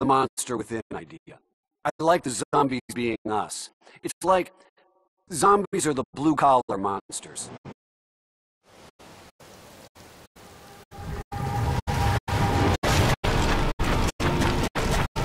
the monster within idea. I like the zombies being us. It's like zombies are the blue collar monsters.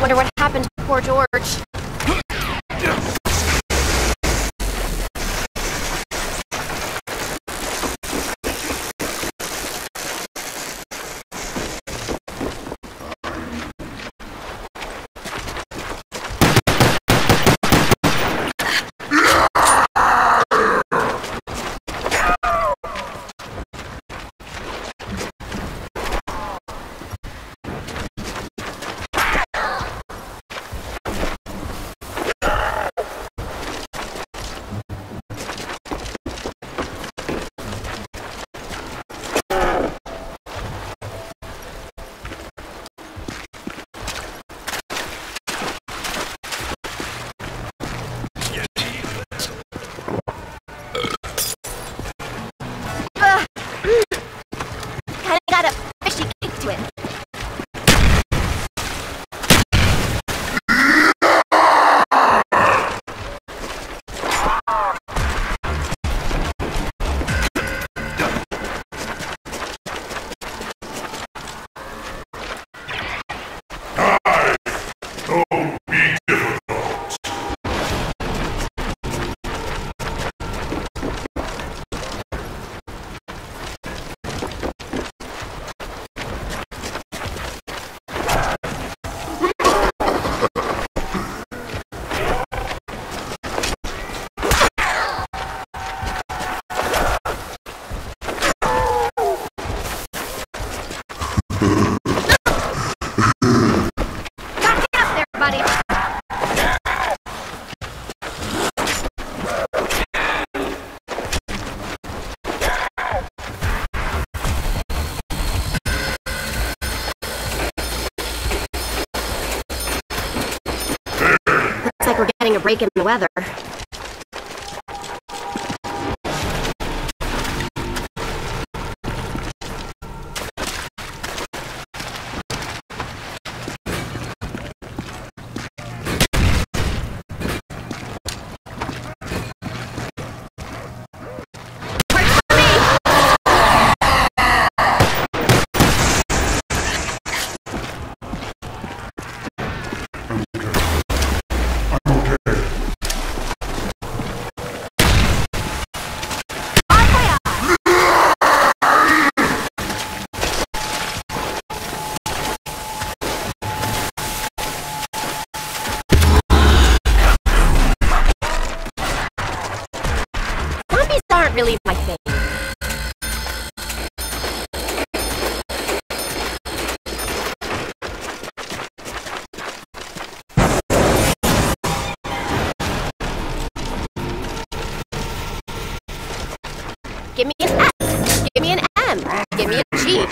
Wonder what happened to poor George. Break in the weather. Give me an S. Give me an M. Give me a G.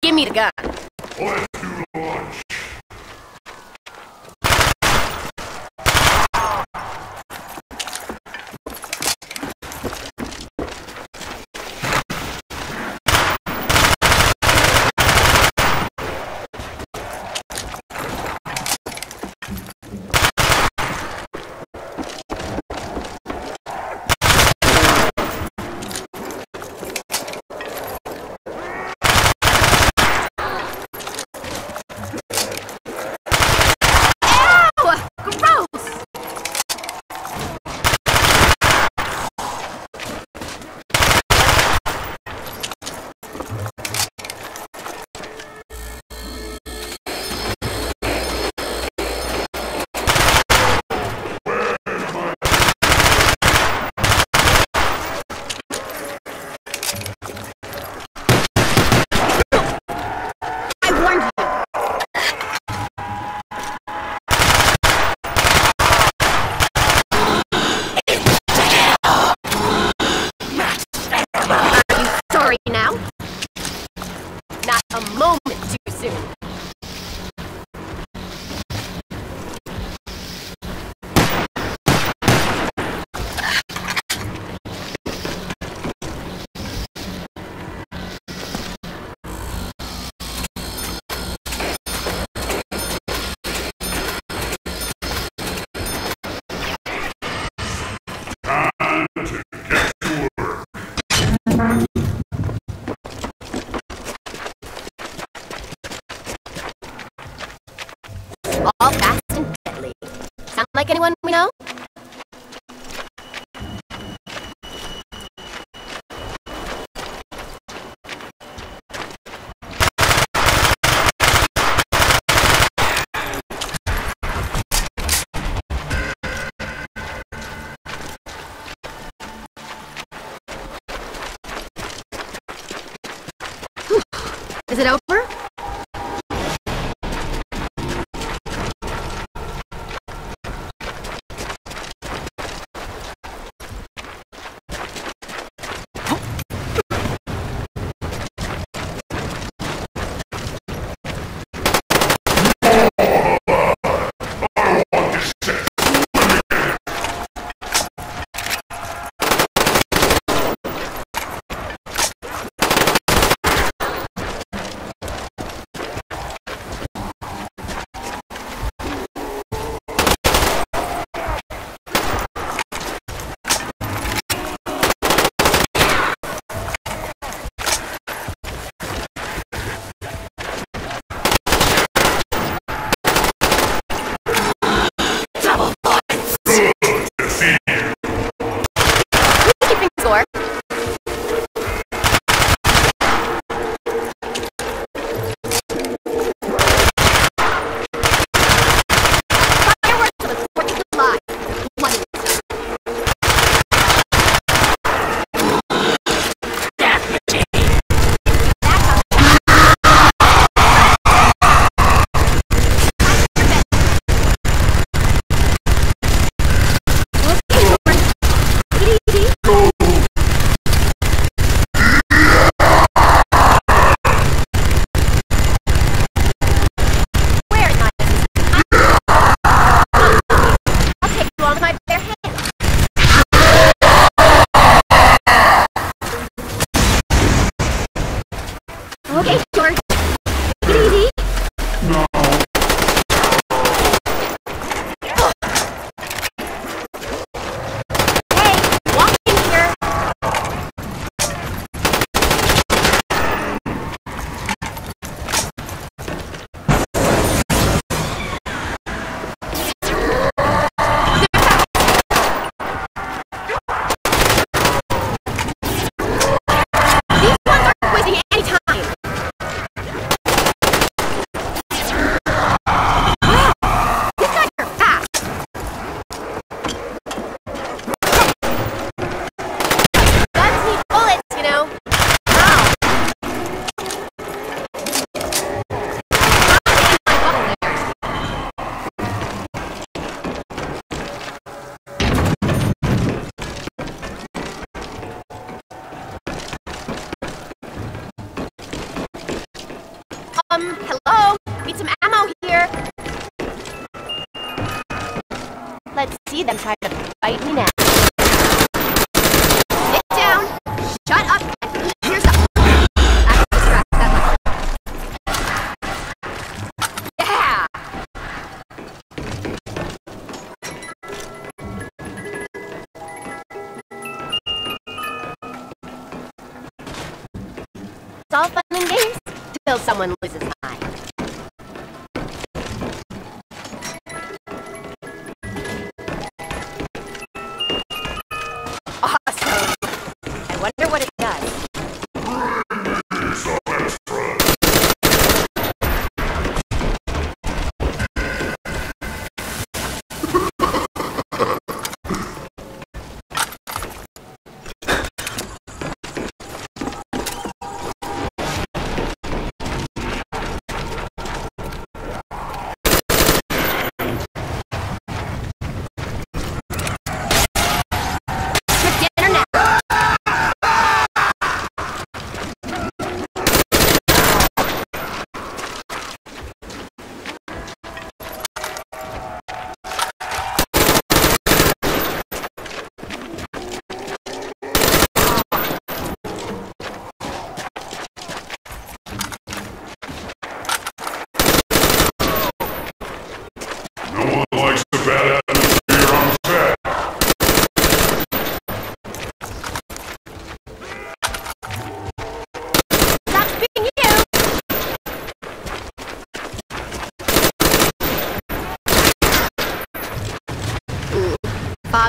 Give me the gun. All fast and deadly. Sound like anyone we know? it open? score. Let's see them try to bite me now. Sit down! Shut up! Here's the... Yeah! It's all fun and games till someone loses mind.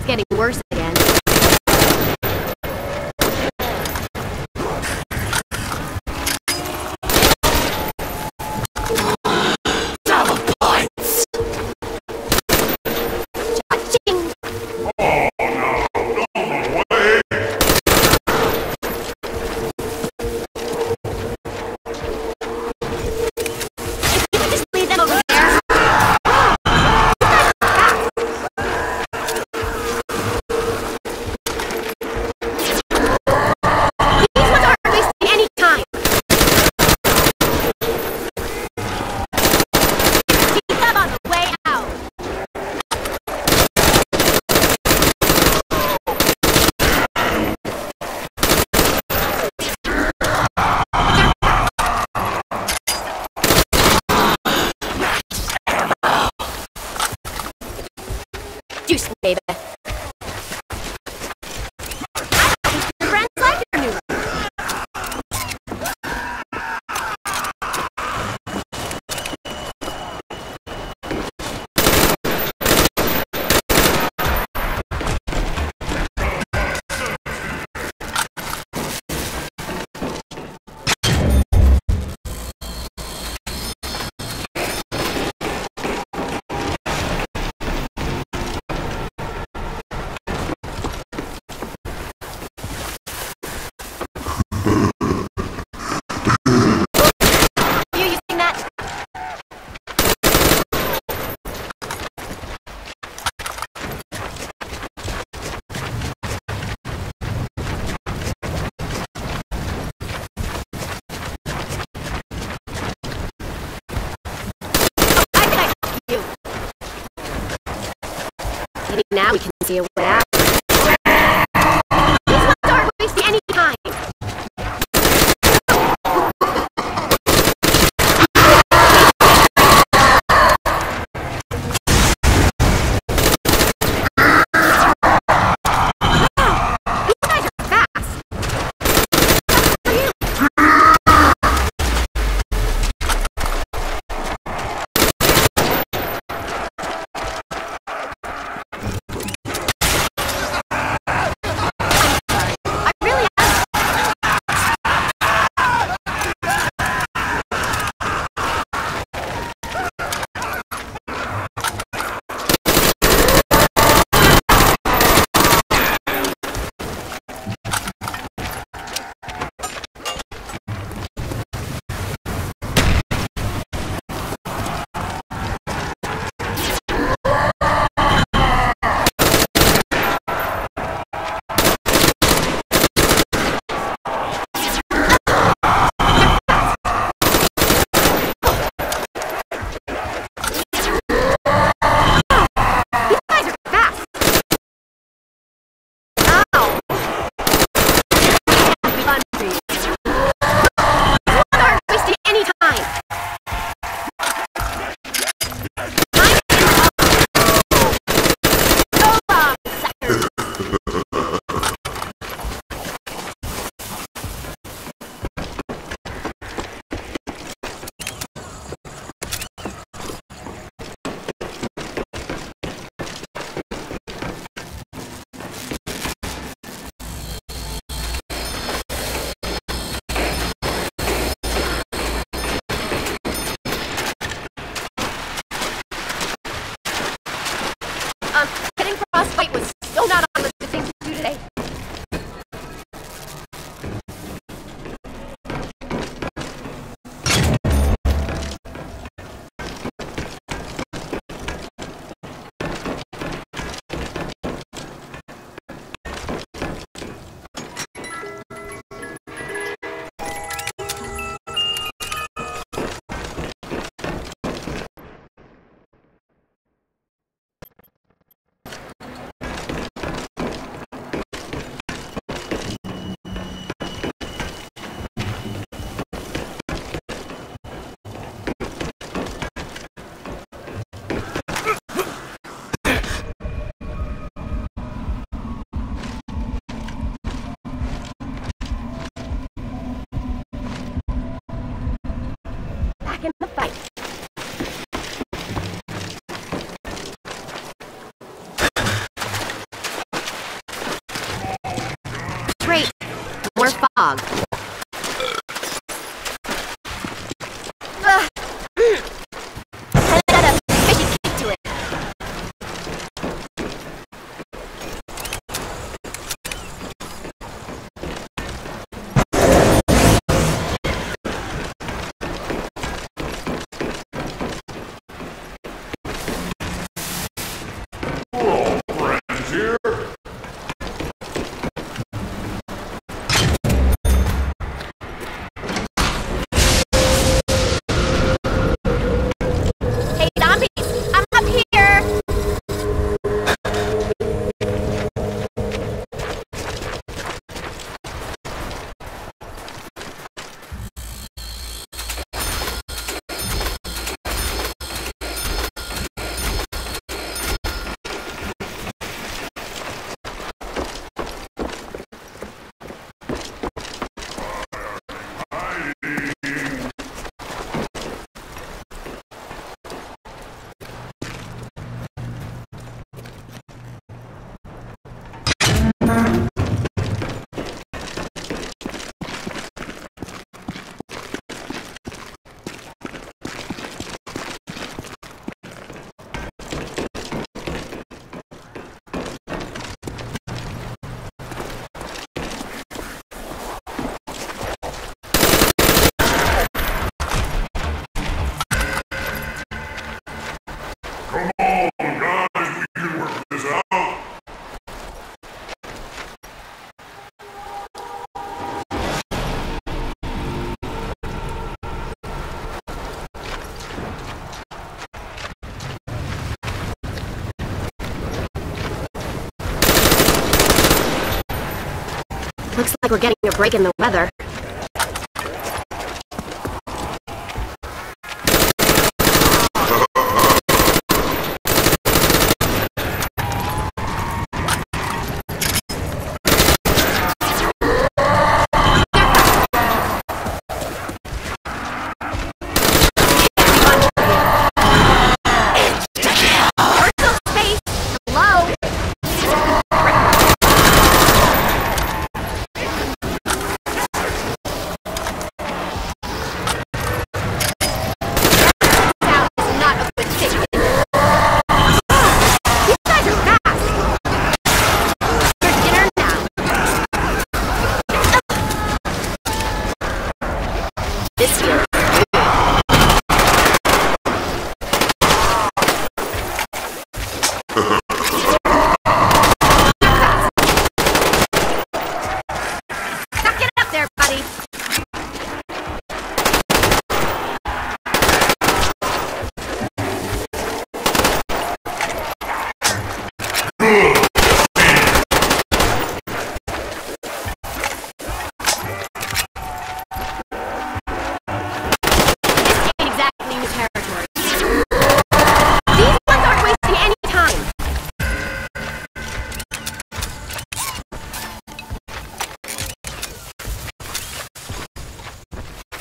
getting worse again. Deuce, baby. Now we can see a way out. back in the fight. Great. More fog. Looks like we're getting a break in the weather.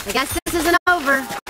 I guess this isn't over.